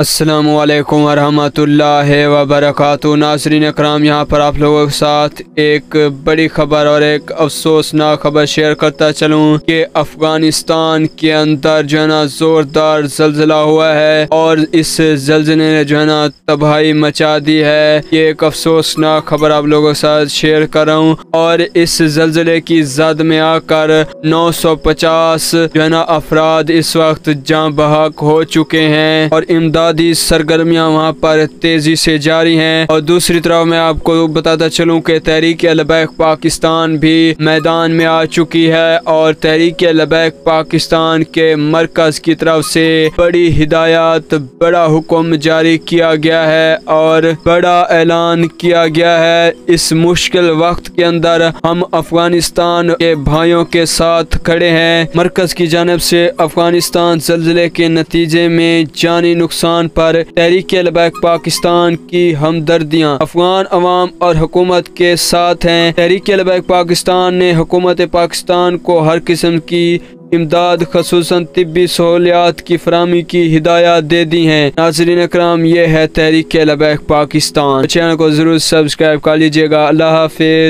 السلام علیکم ورحمۃ اللہ وبرکاتہ۔ ناظرین اکرام، یہاں پر آپ لوگوں کے ساتھ ایک بڑی خبر اور ایک افسوسناک خبر شیئر کرتا چلوں۔ کہ افغانستان کے اندر جو ہے نا زوردار زلزلہ ہوا ہے اور اس زلزلے نے جو ہے نا تباہی مچا دی ہے۔ یہ ایک افسوسناک خبر آپ لوگوں کے ساتھ شیئر کر رہا ہوں اور اس زلزلے کی زد میں آ کر نو سو پچاس جو ہے نا افراد اس وقت جاں بحق ہو چکے ہیں اور امداد سرگرمیاں وہاں پر تیزی سے جاری ہیں۔ اور دوسری طرف میں آپ کو بتاتا چلوں کہ تحریک لبیک پاکستان بھی میدان میں آ چکی ہے اور تحریک لبیک پاکستان کے مرکز کی طرف سے بڑی ہدایات، بڑا حکم جاری کیا گیا ہے اور بڑا اعلان کیا گیا ہے۔ اس مشکل وقت کے اندر ہم افغانستان کے بھائیوں کے ساتھ کھڑے ہیں۔ مرکز کی جانب سے افغانستان زلزلے کے نتیجے میں جانی نقصان پر تحریک لبیک پاکستان کی ہمدردیاں۔ افغان عوام اور حکومت کے ساتھ ہیں۔ تحریک لبیک پاکستان نے حکومت پاکستان کو ہر قسم کی امداد، خصوصاً طبی سہولیات کی فراہمی کی ہدایات دے دی ہیں۔ ناظرین اکرام، یہ ہے تحریک لبیک پاکستان۔ چینل کو ضرور سبسکرائب کر لیجیے گا۔ اللہ حافظ۔